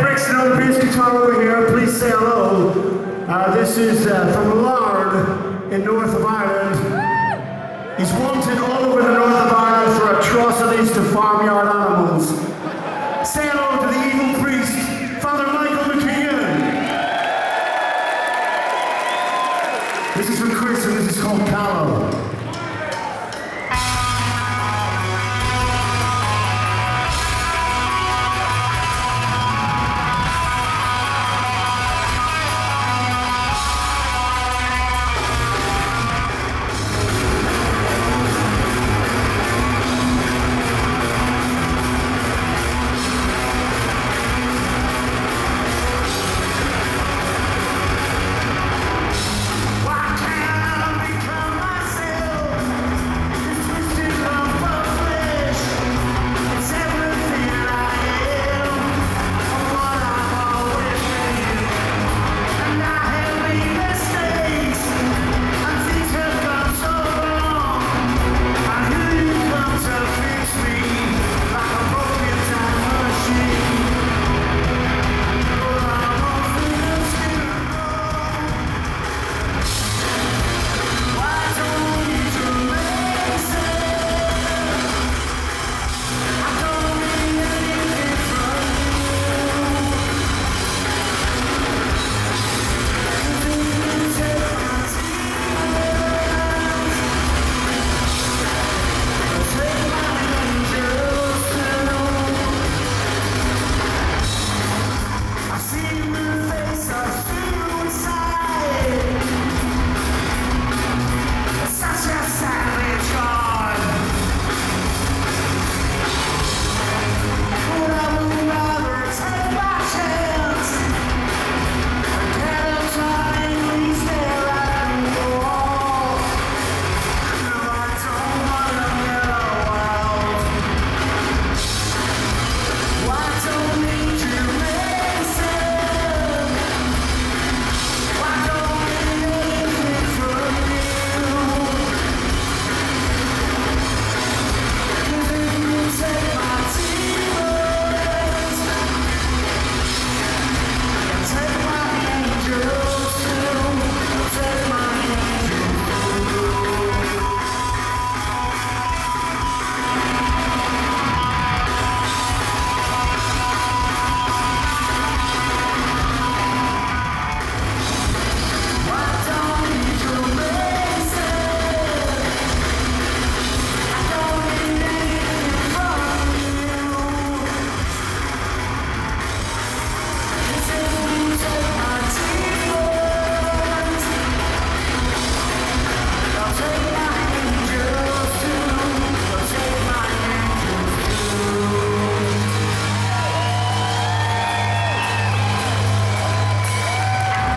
Eric's on the bass guitar over here. Please say hello. Uh, this is uh, from Larne in north of Ireland. He's wanted all over the north of Ireland for atrocities to farmyard animals. Say hello to the evil priest, Father Michael McKeegan. This is from Chris and this is called Callow.